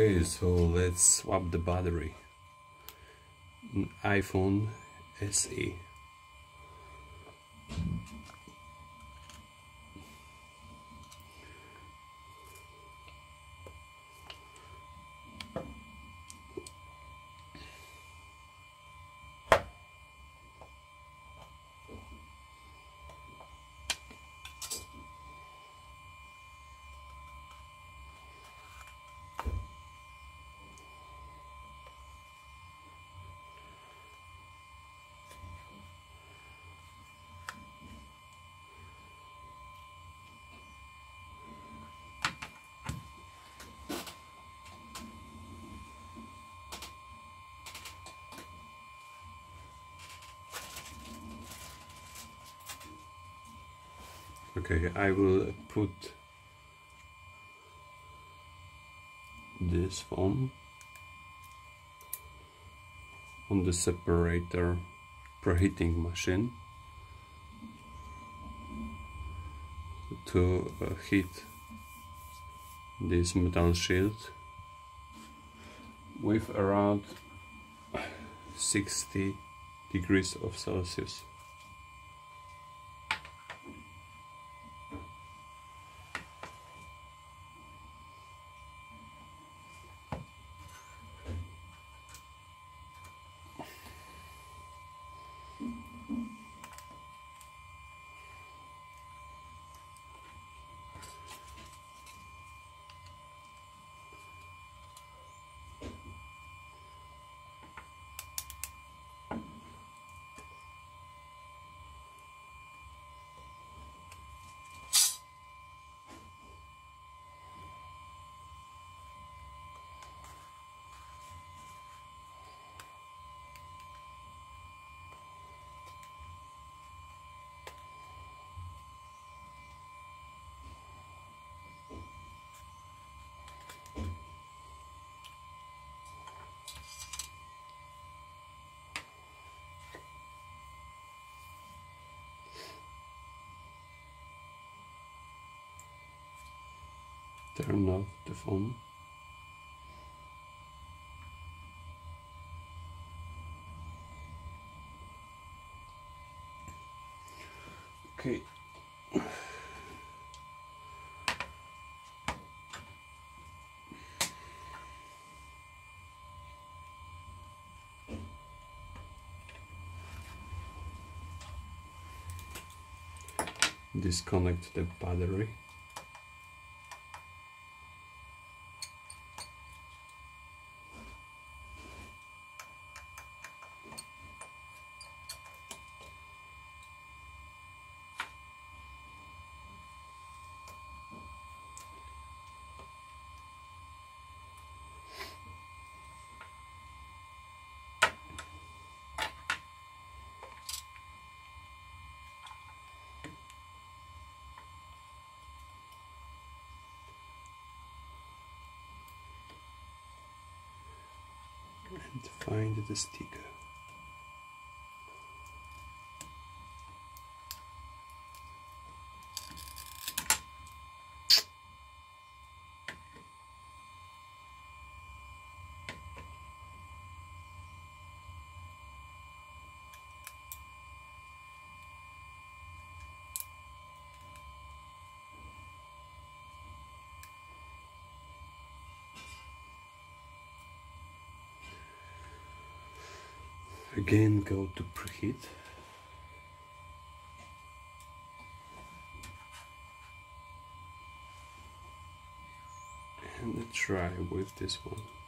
Okay, so let's swap the battery. IPhone SE. Okay I will put this phone on the separator preheating machine to uh, heat this metal shield with around 60 degrees of Celsius. Turn off the phone. Okay. Disconnect the battery. and the again go to preheat. And try with this one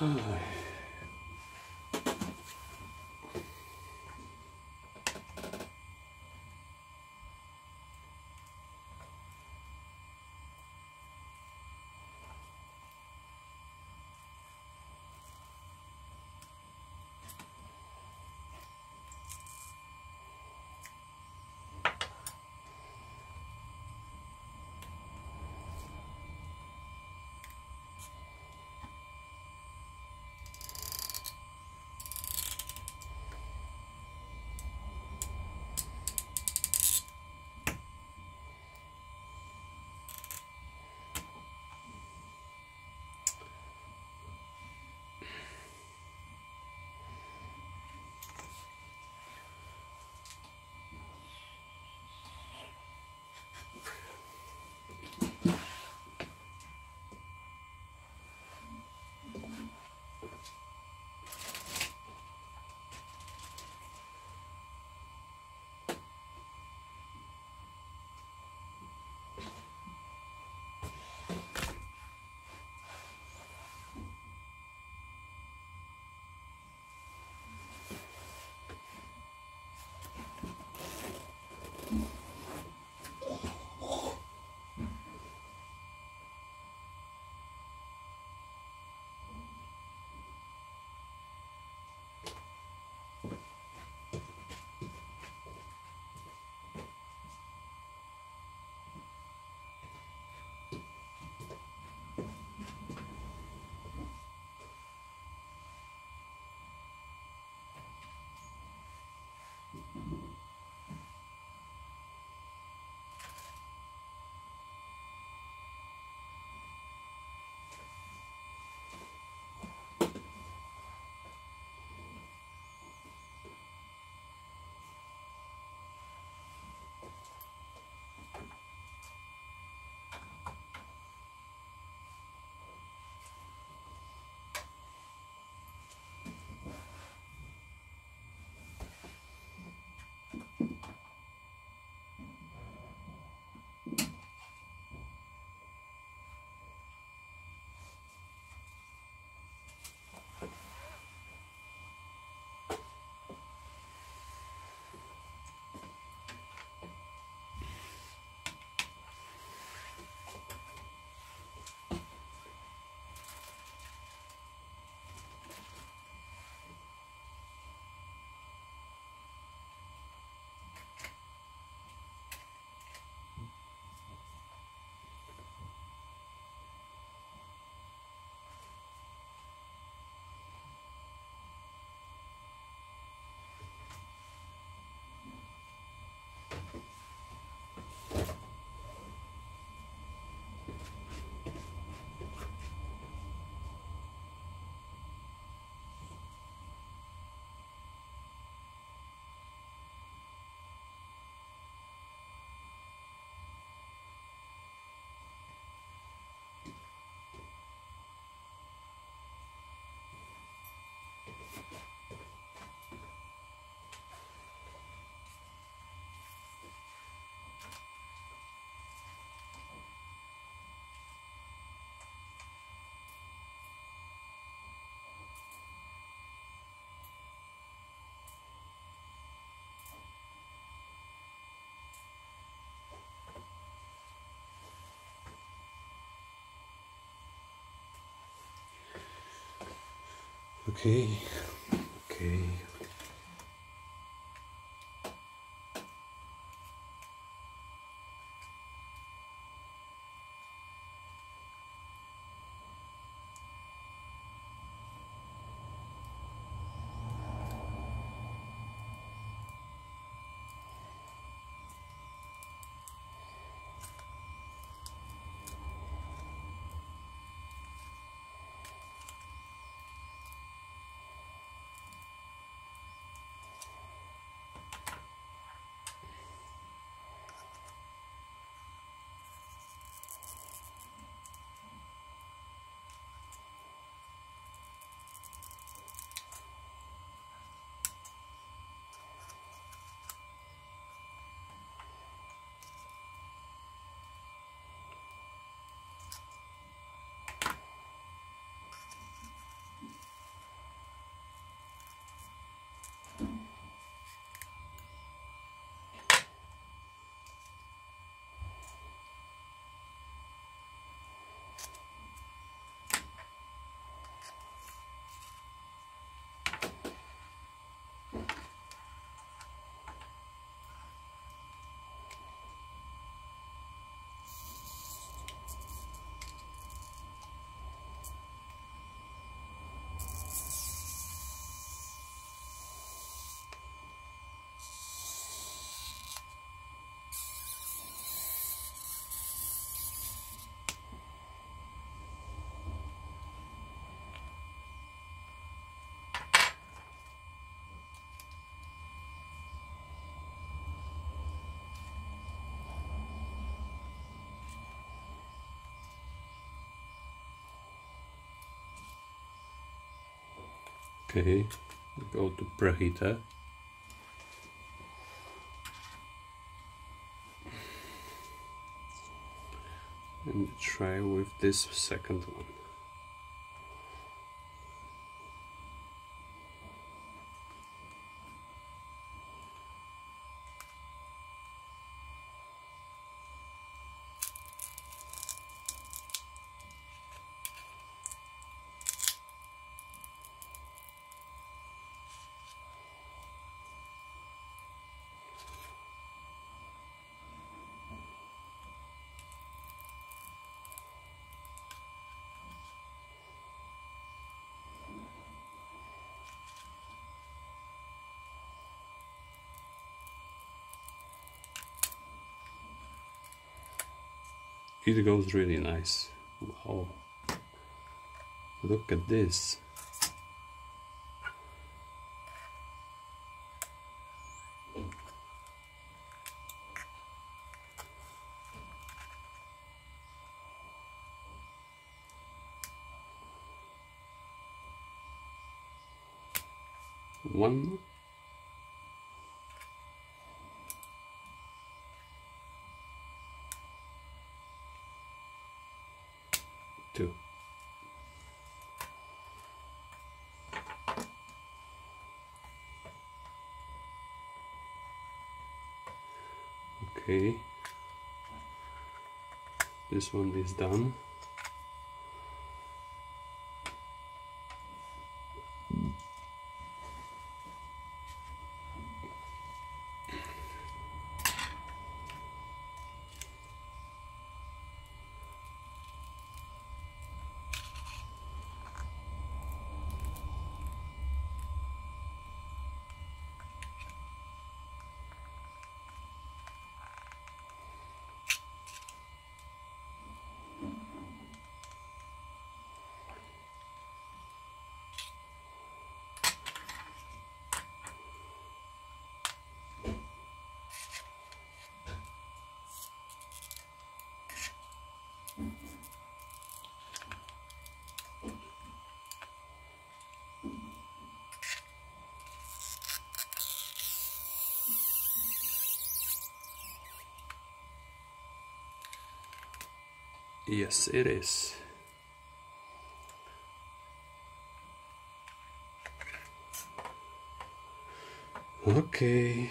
はい Okay, okay. Okay, go to preheater. And try with this second one. It goes really nice. Wow. Look at this one two. Okay, this one is done. Yes, it is. Okay.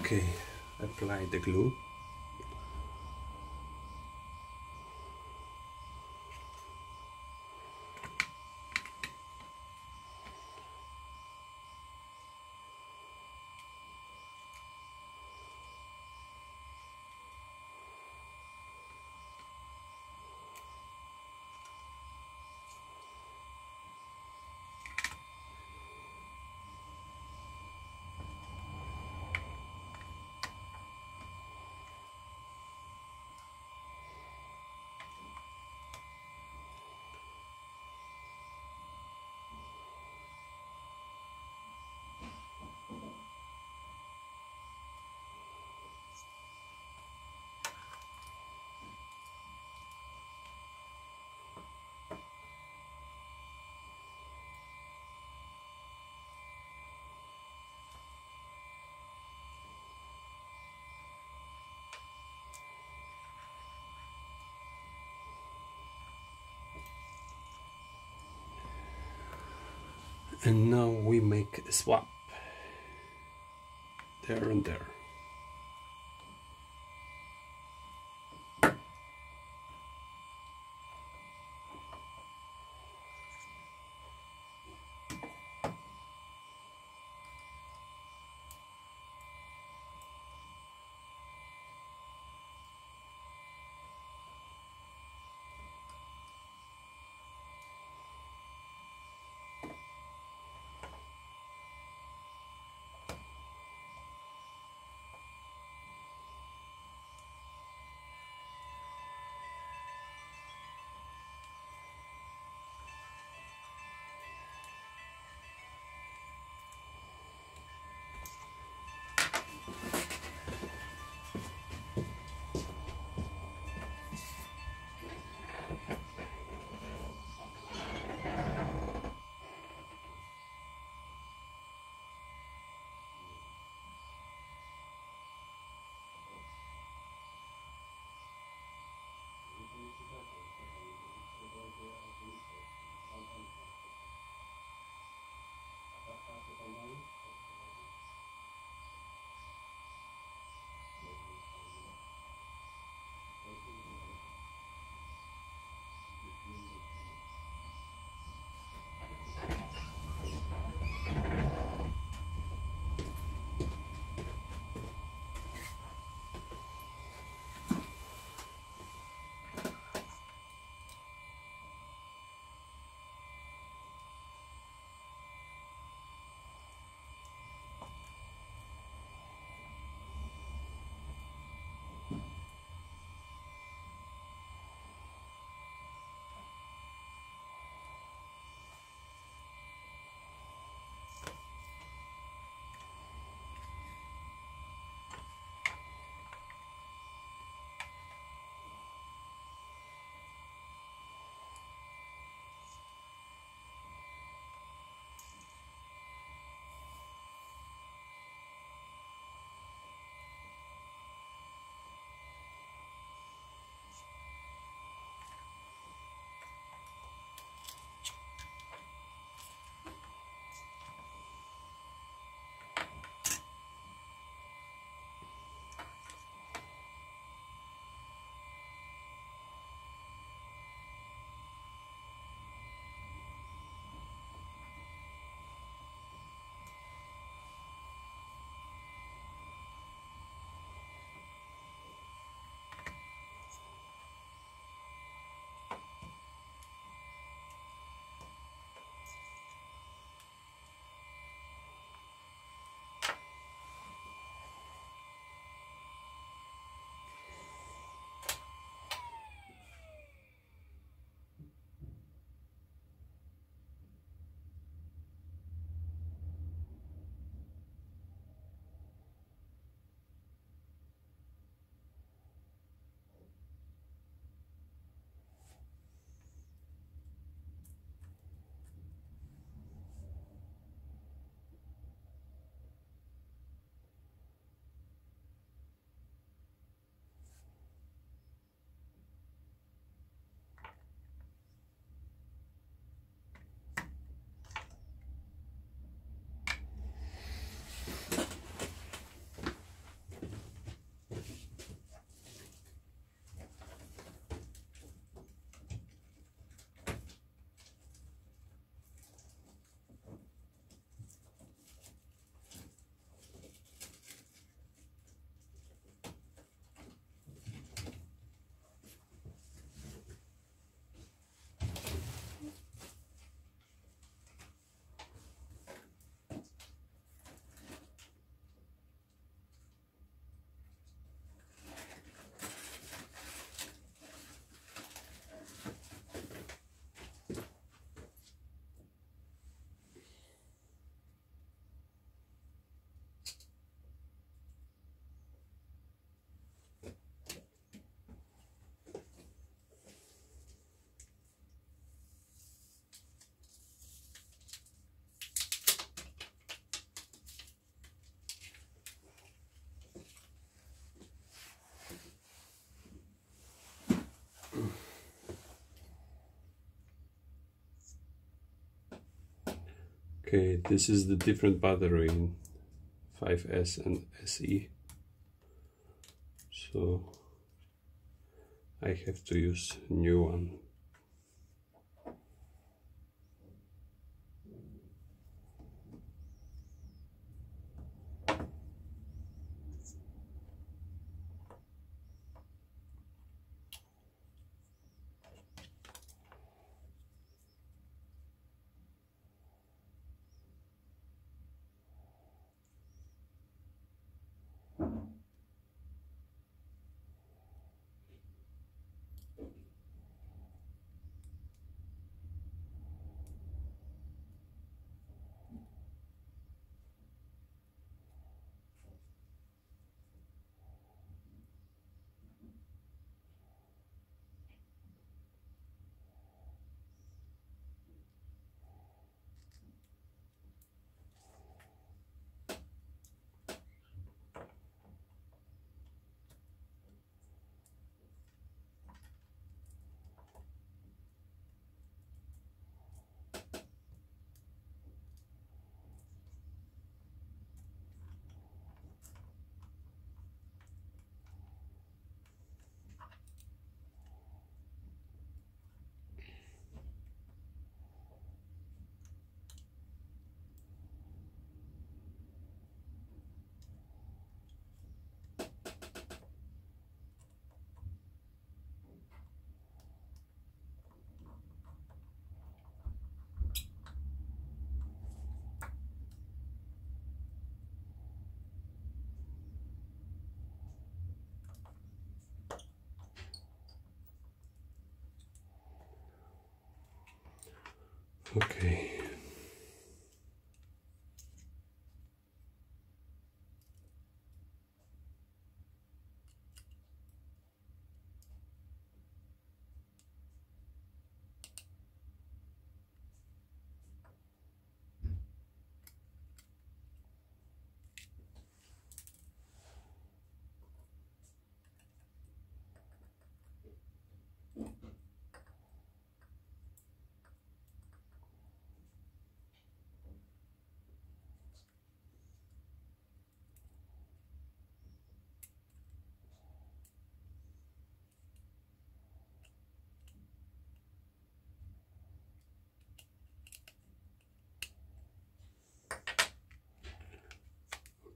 Okay, apply the glue. And now we make a swap. There and there Okay, this is the different battery in 5S and SE. So I have to use new one. Okay.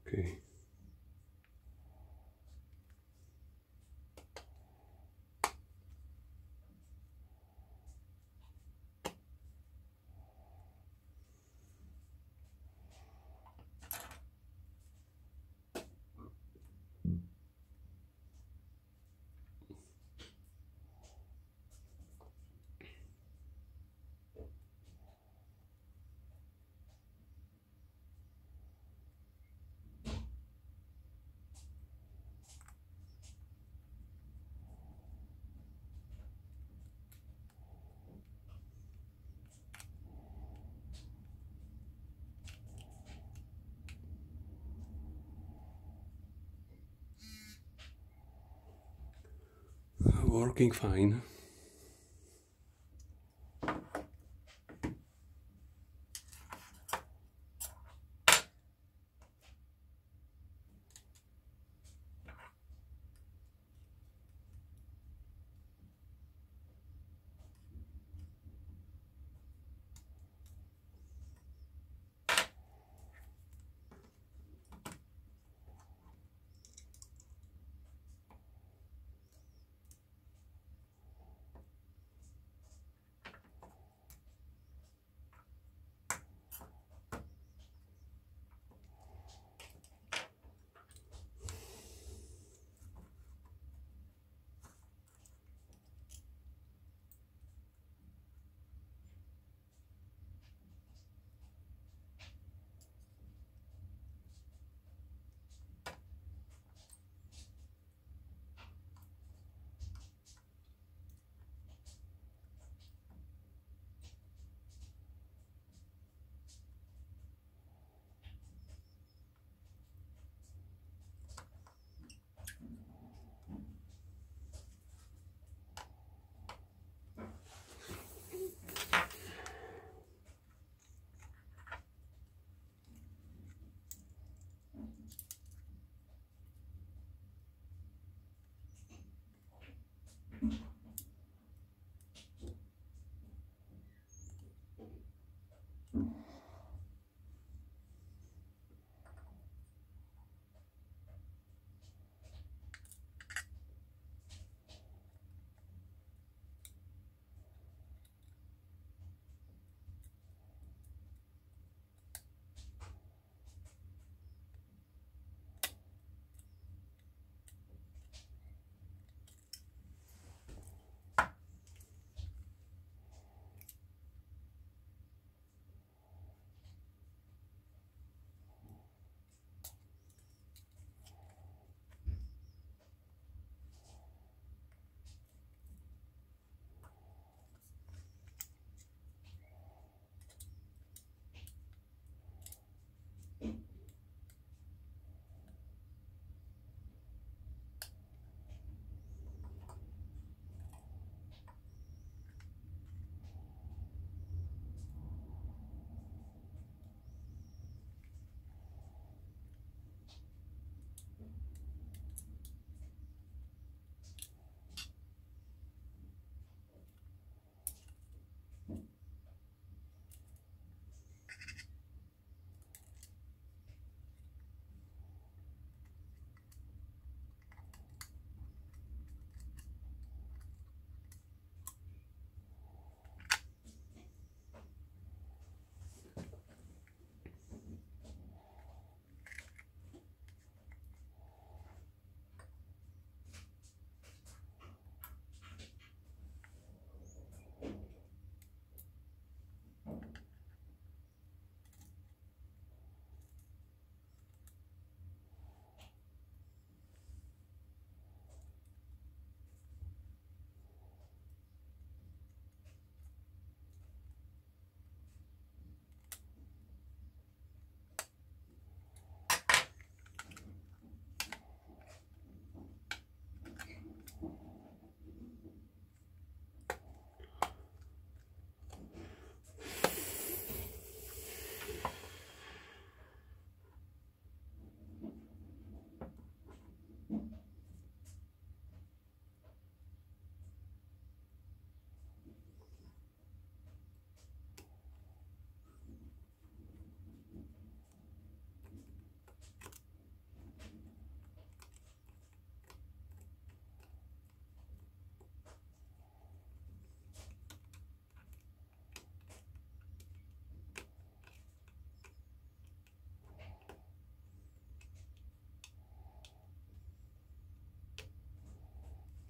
Okay. Working fine.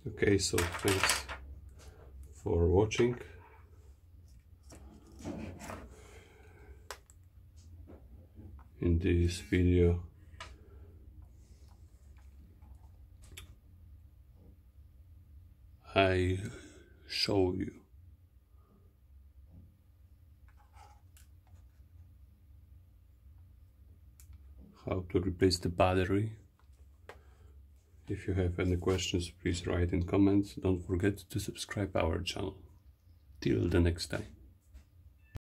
Okay so thanks for watching. In this video I show you how to replace the battery if you have any questions please write in comments. Don't forget to subscribe our channel. Till the next time